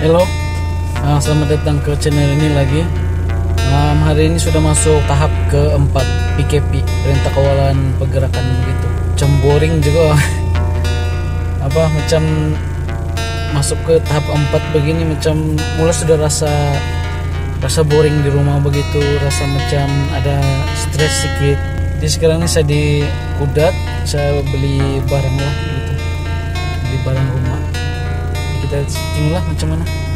Hello, uh, selamat datang ke channel ini lagi. Um, hari ini sudah masuk tahap keempat PKP, Perintah Kawalan Pergerakan begitu. Macam boring juga. Apa macam masuk ke tahap empat begini macam mulai sudah rasa rasa boring di rumah begitu, rasa macam ada stres sedikit. Jadi sekarang ini saya di Kudat, saya beli barang lah gitu. Beli barang rumah. Kita setting lah macam mana.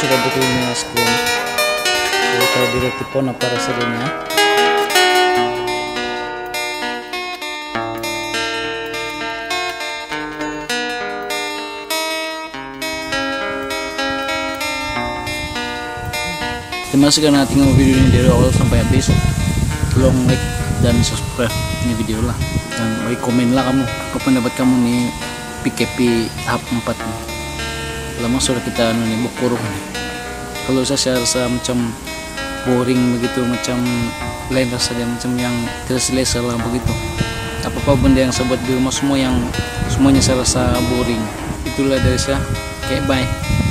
Saya sudah butuh ini es krim Jadi kalau di Retipon apa rasanya? Terima kasih karena tengok video ini dari awal sampai habis. Tolong like dan subscribe ini video lah. Dan like komen lah kamu apa pendapat kamu nih PKP tahap 4 nih lama sudah kita anu nih bukurung nih kalau saya, saya rasa macam boring begitu macam lain rasanya macam yang tidak selesai lah begitu. Apa apa benda yang saya buat di rumah semua yang semuanya saya rasa boring. Itulah dari saya. Oke bye